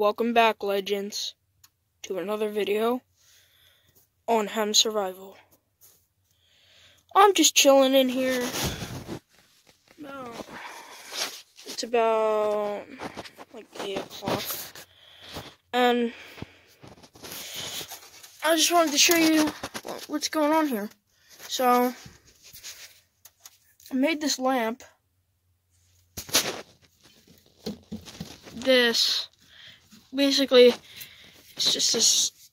Welcome back, legends, to another video on Hem Survival. I'm just chilling in here. it's about like 8 o'clock. And I just wanted to show you what's going on here. So, I made this lamp. This, basically, it's just this,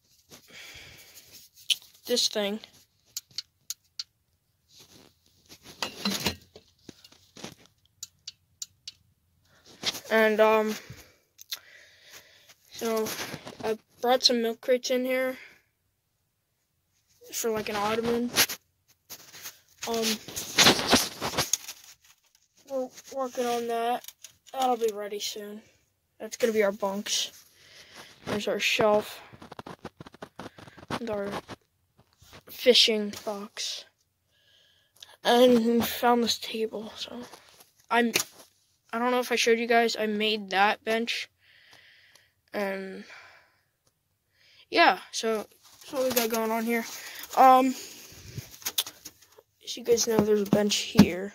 this thing. And, um, so, I brought some milk crates in here for like an ottoman. Um, we're working on that. That'll be ready soon. That's gonna be our bunks. There's our shelf. And our fishing box. And we found this table, so I'm I don't know if I showed you guys, I made that bench. And yeah, so that's what we got going on here. Um as you guys know, there's a bench here.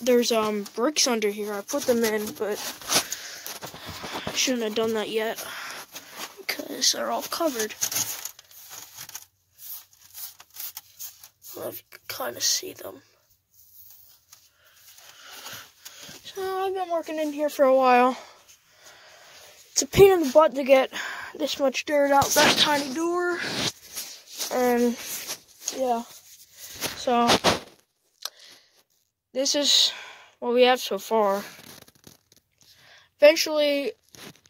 There's um bricks under here. I put them in, but shouldn't have done that yet because they're all covered. I can kind of see them. So I've been working in here for a while. It's a pain in the butt to get this much dirt out that tiny door. And yeah. So, this is what we have so far. Eventually,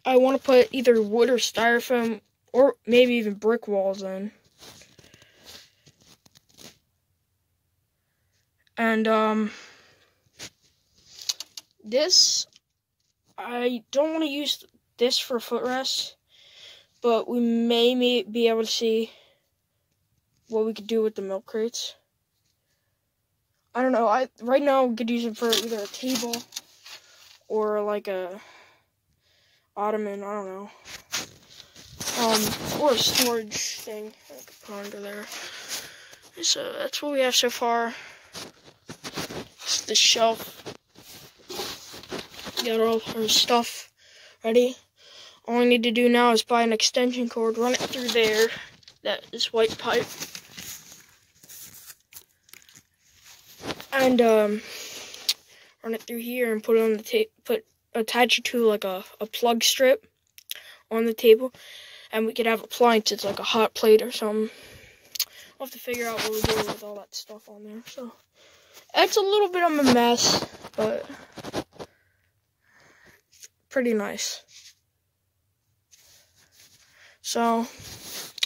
I want to put either wood or styrofoam or maybe even brick walls in. And, um, this, I don't want to use this for footrest, but we may be able to see what we could do with the milk crates. I don't know. I right now we could use it for either a table or like a ottoman. I don't know. Um, or a storage thing I could put under there. So that's what we have so far. It's the shelf. Got all our stuff ready. All I need to do now is buy an extension cord, run it through there. That is white pipe. and um, run it through here and put it on the tape, put attach it to like a, a plug strip on the table, and we could have appliances like a hot plate or something. We'll have to figure out what we do with all that stuff on there. So it's a little bit of a mess, but pretty nice. So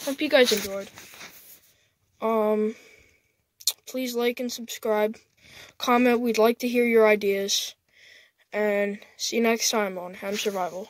hope you guys enjoyed. Um, please like and subscribe comment. We'd like to hear your ideas. And see you next time on Hem Survival.